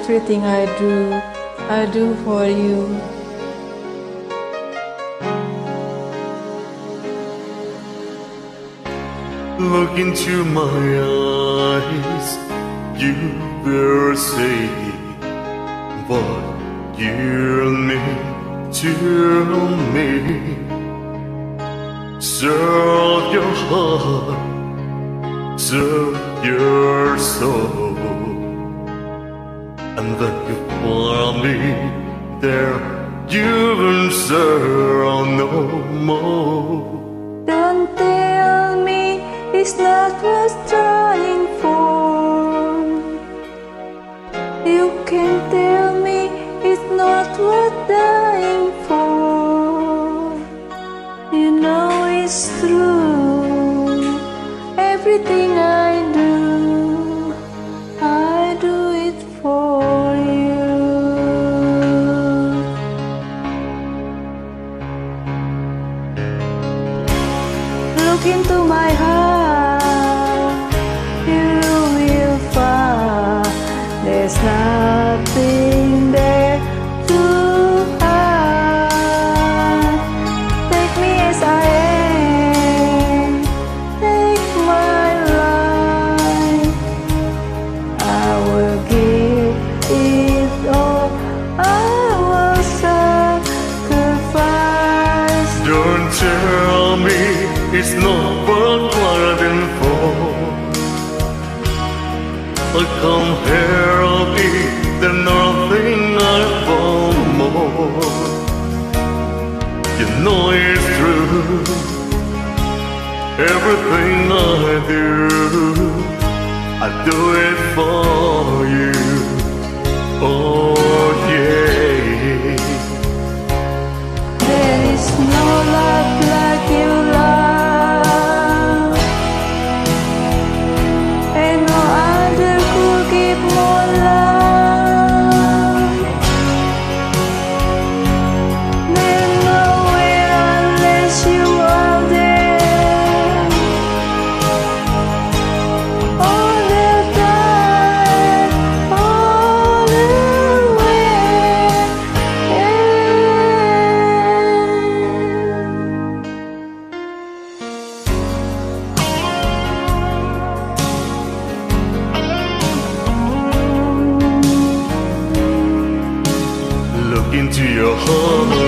Everything I do, I do for you. Look into my eyes, you will see what you need to me. Serve your heart, serve your soul, and then you find me there. You will serve no more. Into my heart, you will find there's nothing there to hide. Take me as I it's not worth fighting for. I come here to be the nothing I want more. You know it's true. Everything I do, I do it for you. Oh into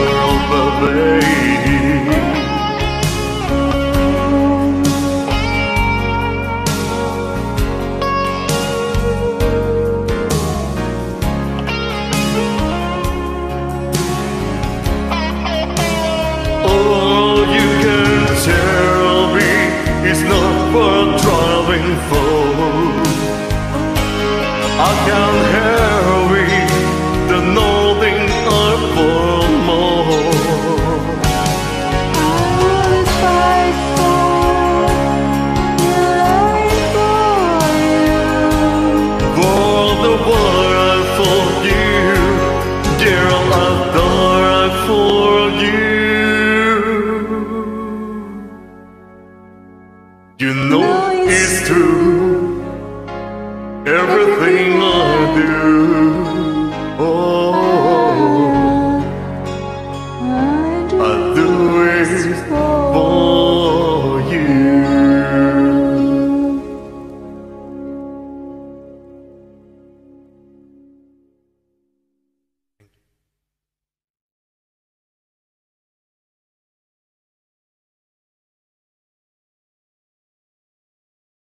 You know it's true, everything I do.